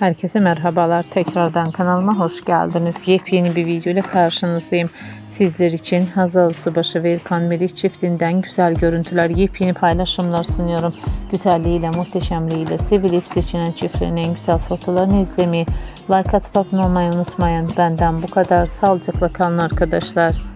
Herkese merhabalar. Tekrardan kanalıma hoş geldiniz. Yepyeni bir video ile karşınızdayım. Sizler için Hazal Subaşı ve İlkan Melih çiftinden güzel görüntüler, yepyeni paylaşımlar sunuyorum. Güzelliğiyle, muhteşemliğiyle sevilip seçilen çiftlerin en güzel fotolarını izlemeyi, like atıp abone olmayı unutmayın. Benden bu kadar. Sağlıcakla kalın arkadaşlar.